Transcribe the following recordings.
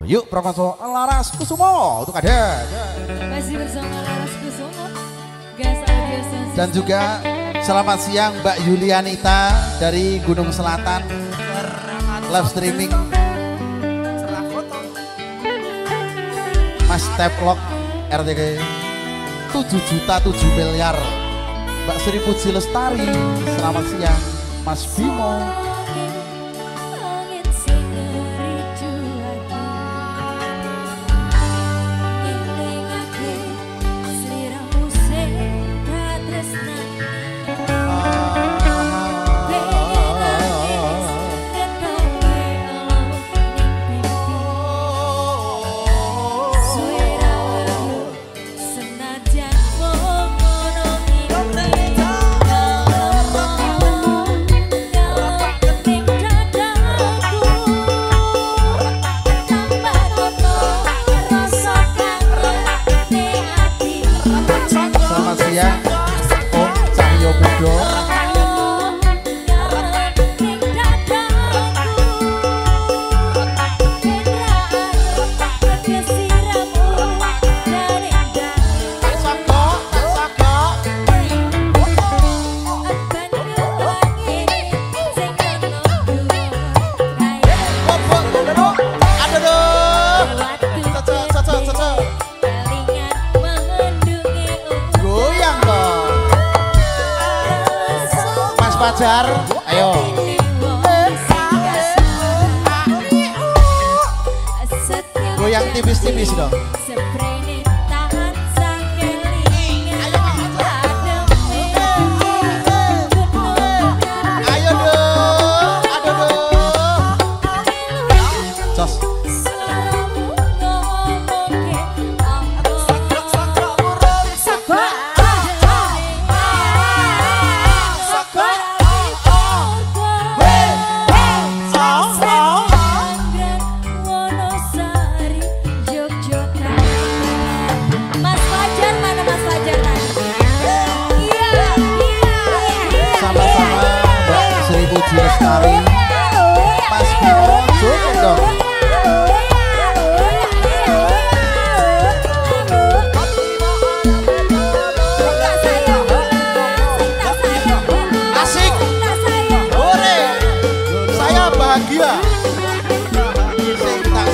Yuk Profesor Laras Kusumo untuk ada. Masih bersama Laras Kusumo. Dan juga selamat siang Mbak Yulianita dari Gunung Selatan. Live streaming. Mas Teplok RTG 7 juta 7 miliar. Mbak Sri Puji Lestari, selamat siang. Mas Bimo,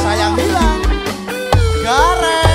sayang hilang. Gareng.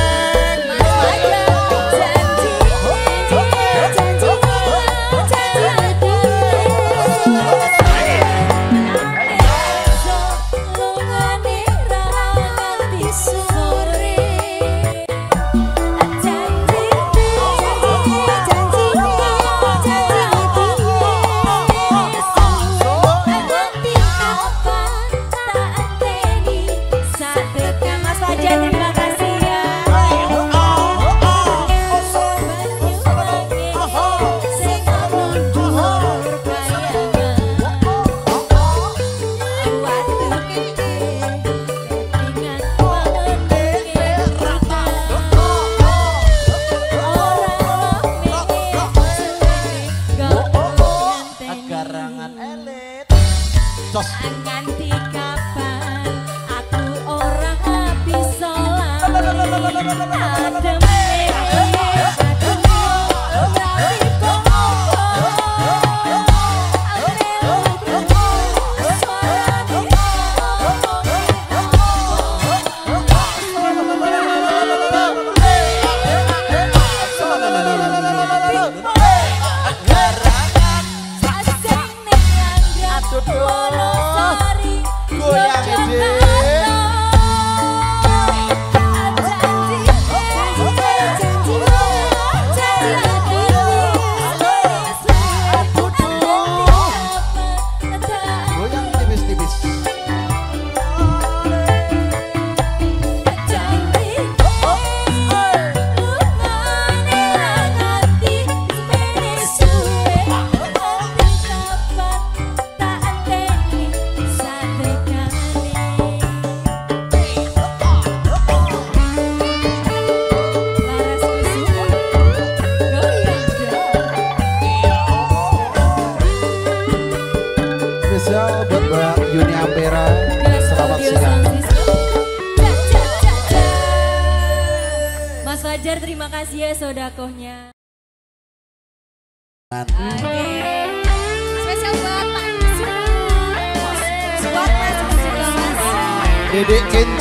Jos. Nganti kapan aku ora bisa lali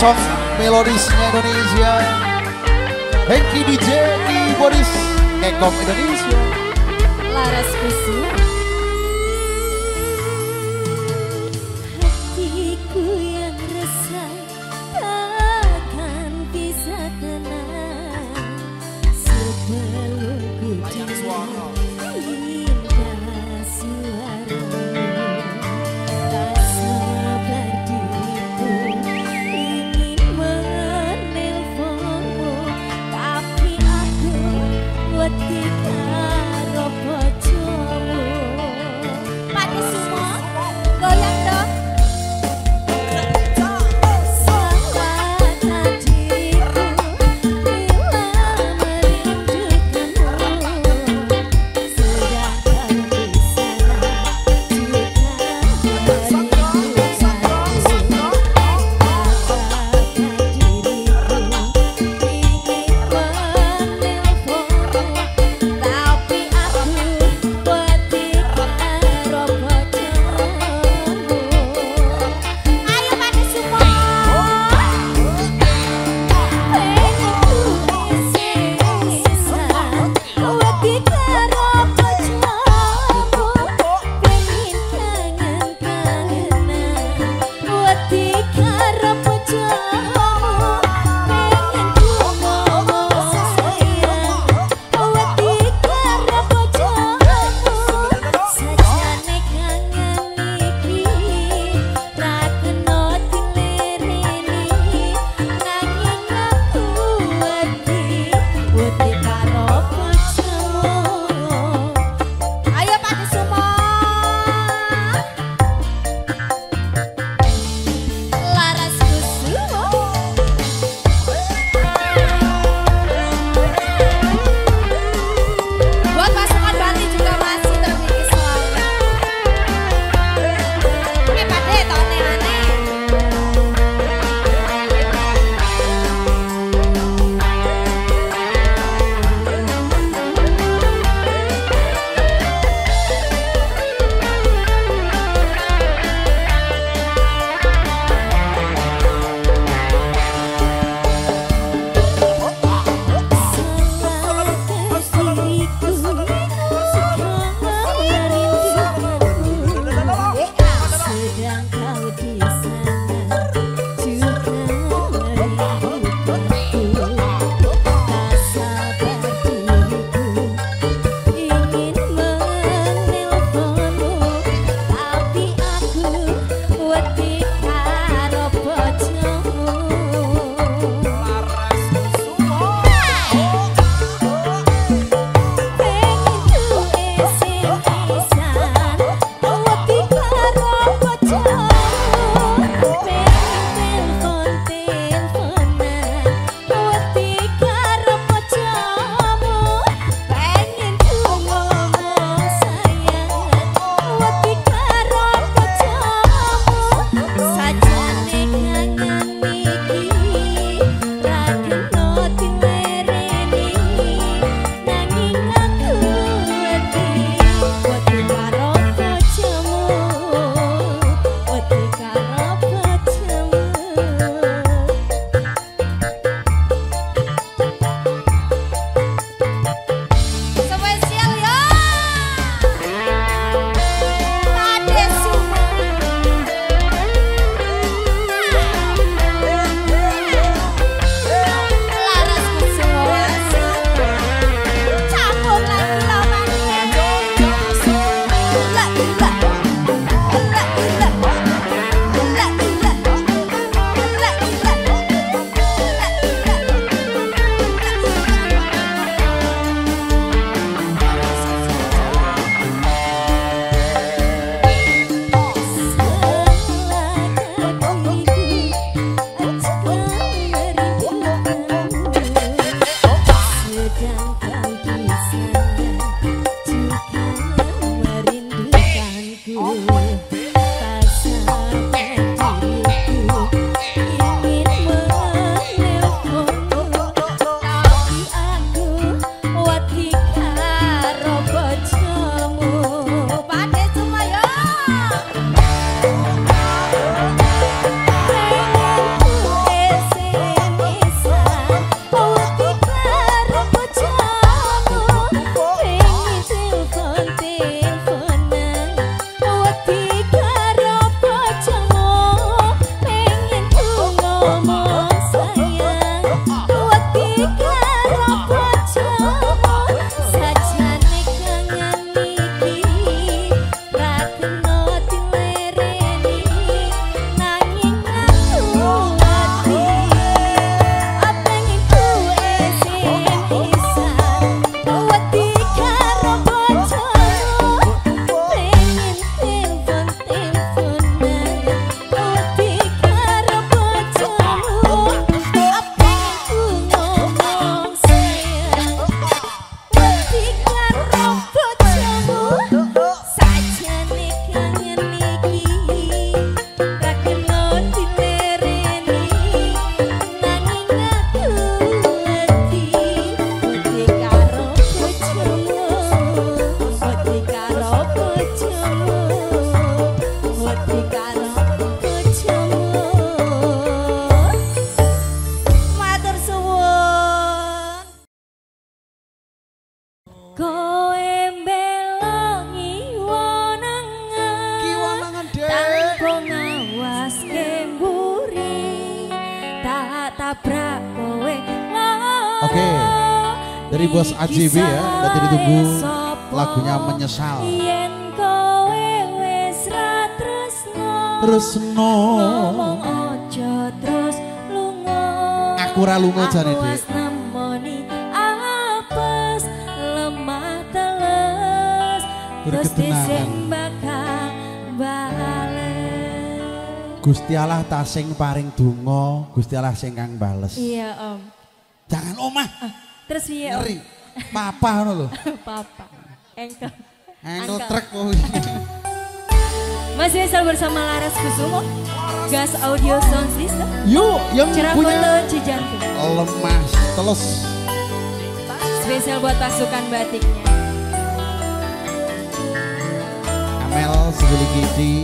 Song melodisnya Indonesia. Hengki DJ Boris Ekom Indonesia. Laras Kusu AJB ya, nanti ditunggu lagunya menyesal. Terus no. terus lunga. Aku ra lunga jane, Dik. nemoni apes lemah teles. Gusti Allah tasing paring donga, Gusti Allah sing kang bales. Iya om. Jangan omah, Terus iya om. Papa ngono lho. Papa. Engkel. Angkat. truk oh. Masih bisa bersama Laras Kusumo. Gas Audio Sound System. Yuk, yang Cerah punya Cijantung. lemah telus. Spesial buat pasukan batiknya. Amel sebeli gidi.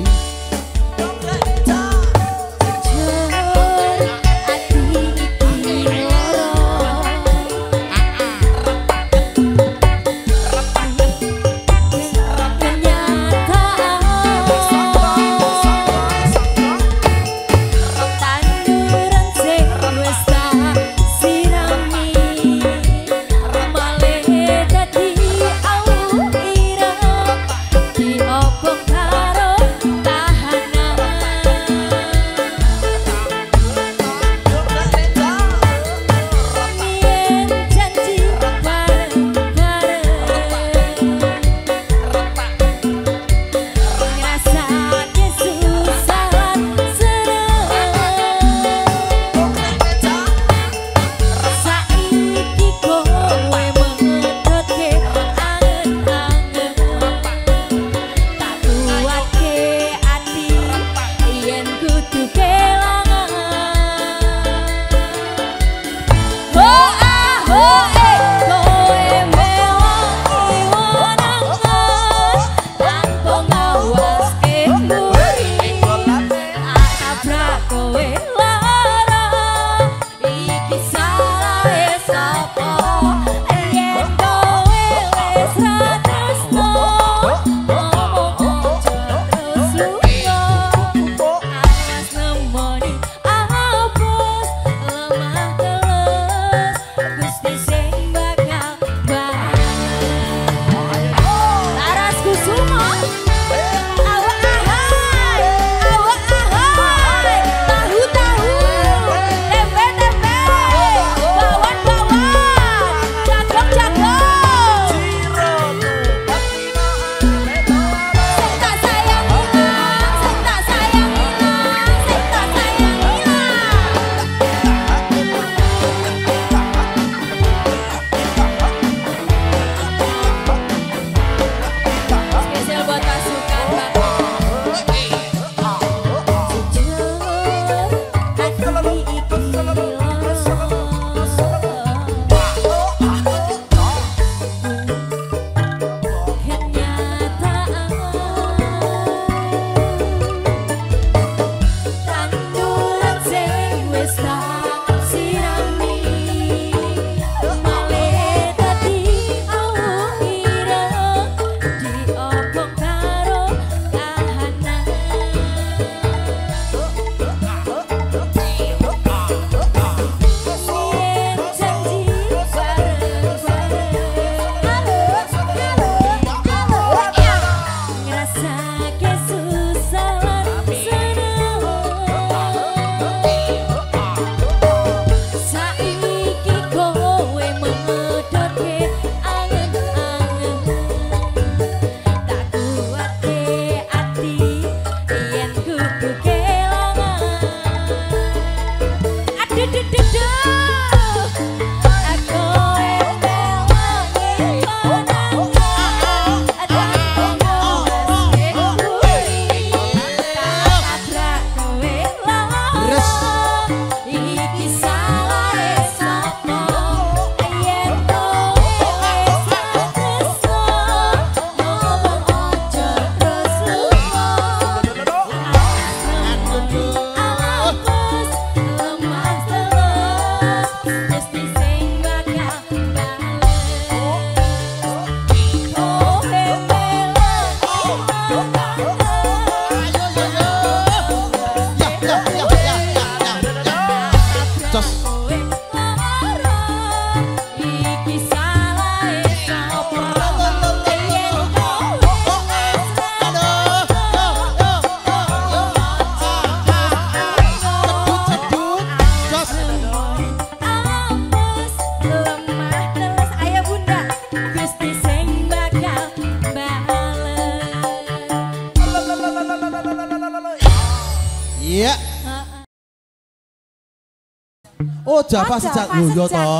Java sejahtera. Lho yo to.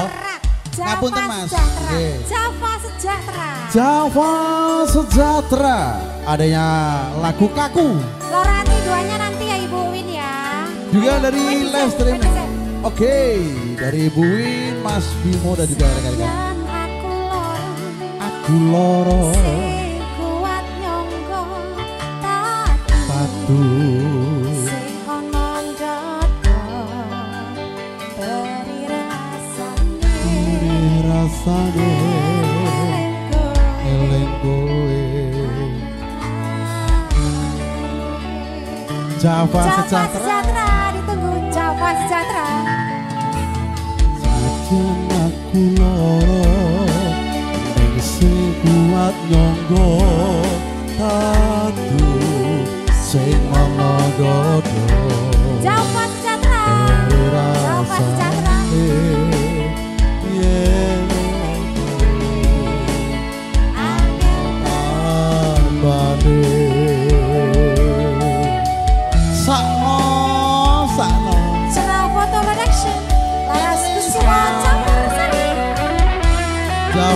Ngapunten Mas. Nggih. Java sejahtera. Java sejahtera. Adanya lagu kaku. Lorati duanya nanti ya Ibu Win ya. Juga Ayo, dari live streaming. bisa. Oke, dari Ibu Win, Mas Bimo dan juga rekan-rekan. Aku loro. Aku loro Sing kuat nyongko tatu. Sejahtera. sejahtera ditunggu Java sejahtera. Sajen aku loro ning sing kuat nyonggo tatu sing ana dodo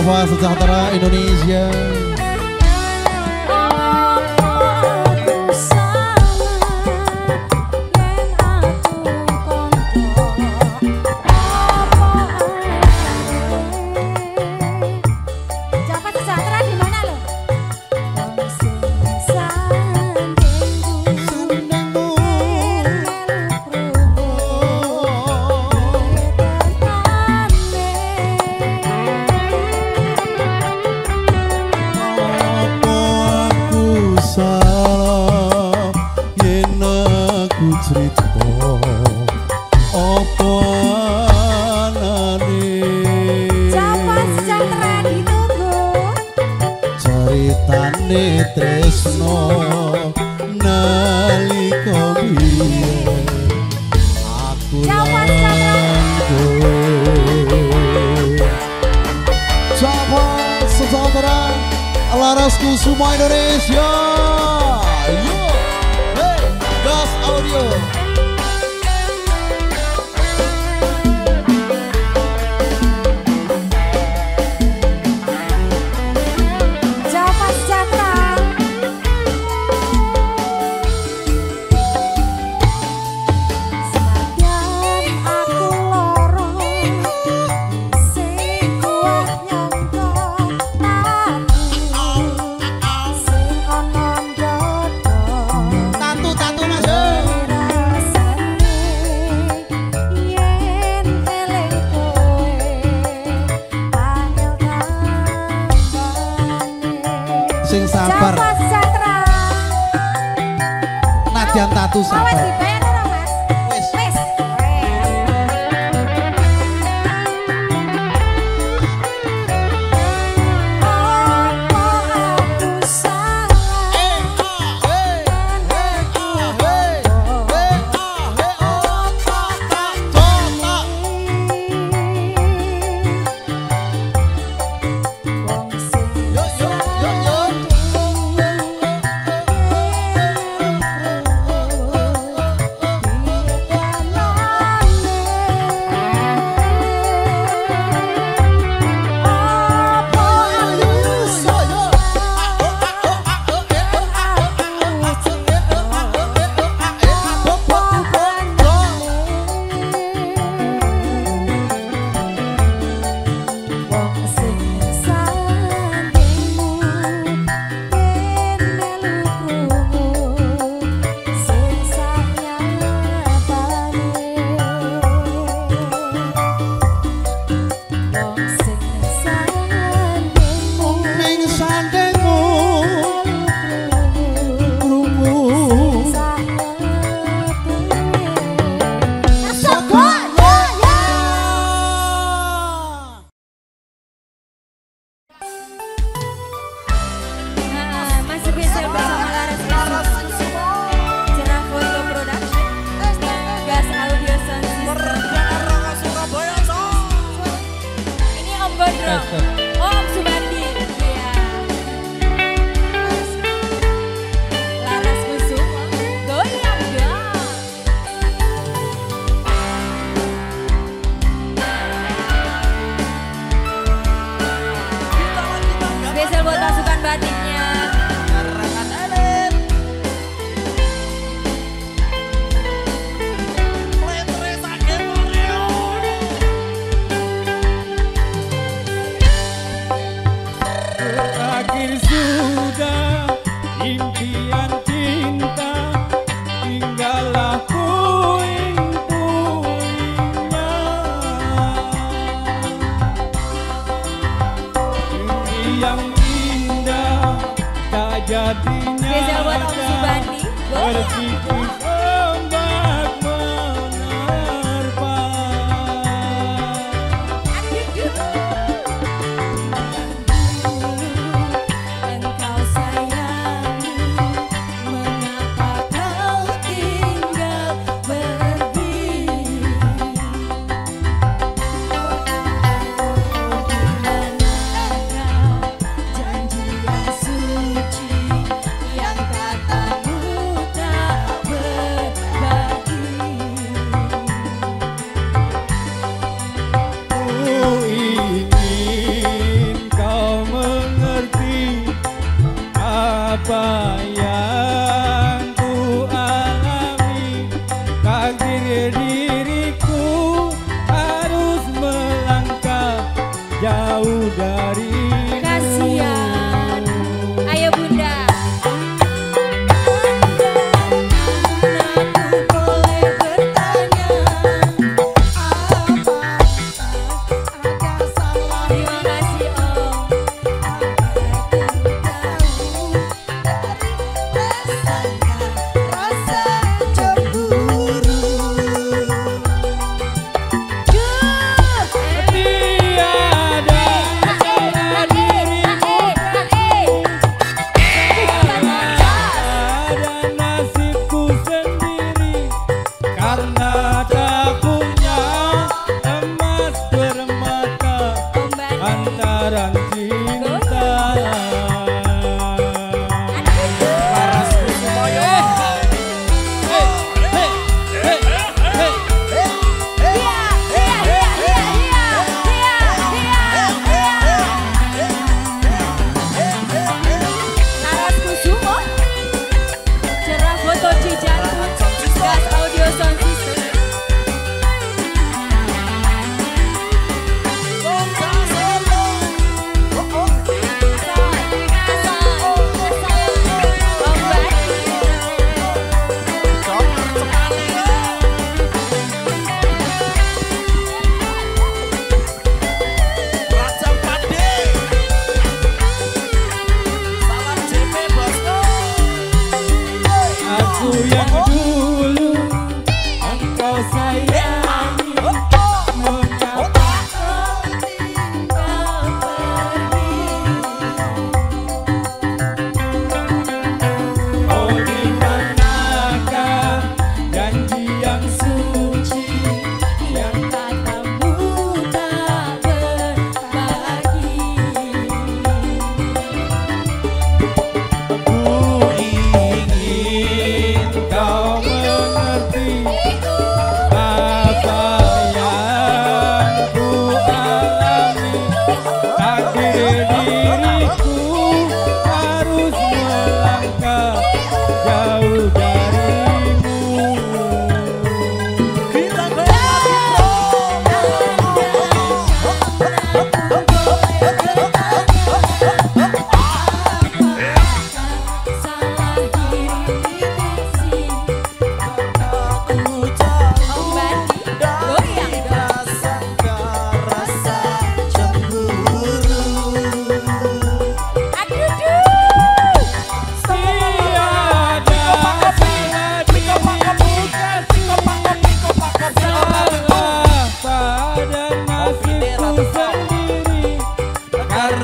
Java sejahtera Indonesia semua Indonesia sing sabar. Jawa sejahtera. Nadyan.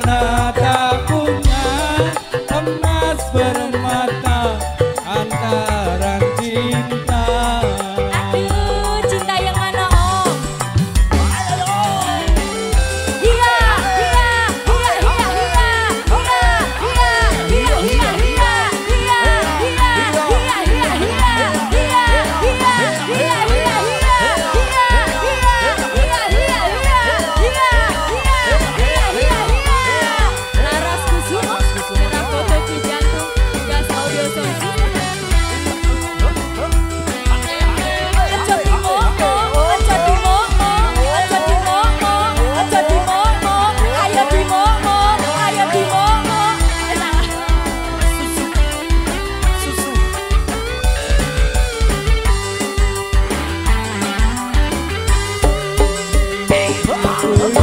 ना Oh.